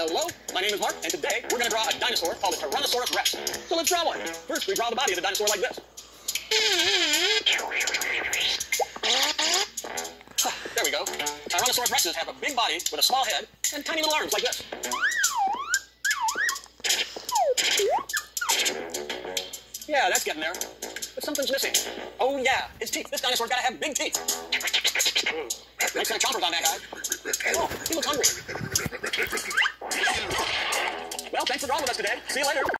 Hello, my name is Mark, and today we're going to draw a dinosaur called a Tyrannosaurus Rex. So let's draw one. First, we draw the body of the dinosaur like this. There we go. Tyrannosaurus Rexes have a big body with a small head and tiny little arms like this. Yeah, that's getting there. But something's missing. Oh, yeah, his teeth. This dinosaur's gotta have big teeth. Nice set of chompers on that guy. Oh, he looks hungry. Thanks for drawing with us today. See you later.